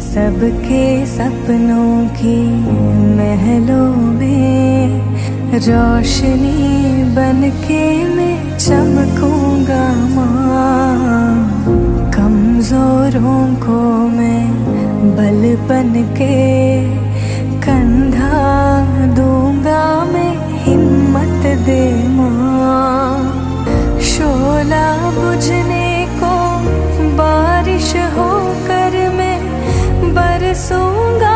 सबके सपनों की महलों में रोशनी बनके मैं चमकूँगा माँ। कमजोरों को मैं बल बन के कंधा दूँगा, मैं हिम्मत दे माँ। शोला बुझे sungguh